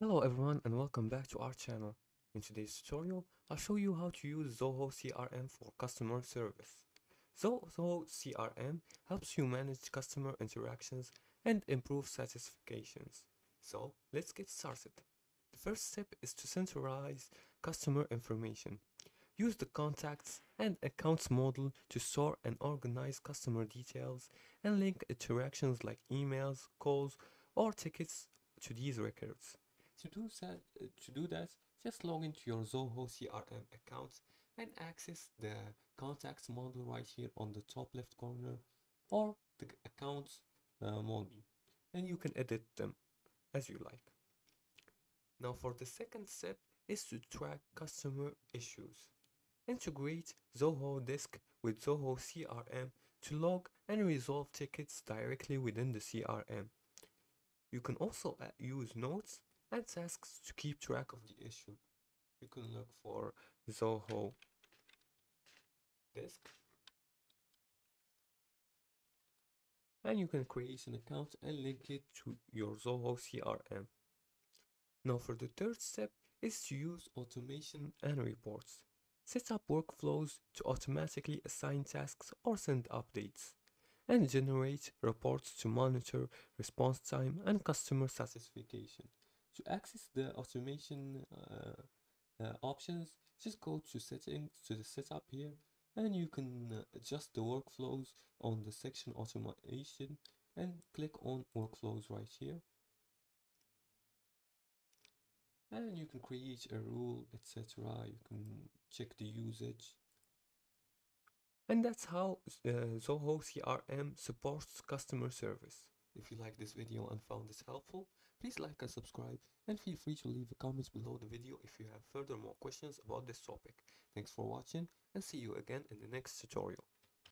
Hello everyone and welcome back to our channel. In today's tutorial, I'll show you how to use Zoho CRM for customer service. Zoho CRM helps you manage customer interactions and improve satisfactions. So let's get started. The first step is to centralize customer information. Use the contacts and accounts model to store and organize customer details and link interactions like emails, calls, or tickets to these records. To do that, to do that, just log into your Zoho CRM account and access the contacts module right here on the top left corner or the accounts uh, model and you can edit them as you like. Now for the second step is to track customer issues. Integrate Zoho Desk with Zoho CRM to log and resolve tickets directly within the CRM. You can also use notes and tasks to keep track of the issue. You can look for Zoho Desk and you can create an account and link it to your Zoho CRM. Now for the third step is to use automation and reports. Set up workflows to automatically assign tasks or send updates and generate reports to monitor response time and customer satisfaction. To access the automation uh, uh, options, just go to settings to the setup here and you can uh, adjust the workflows on the section automation and click on workflows right here. And you can create a rule etc you can check the usage. And that's how uh, Zoho CRM supports customer service if you like this video and found this helpful, please like and subscribe and feel free to leave a comments below the video if you have further more questions about this topic. Thanks for watching and see you again in the next tutorial.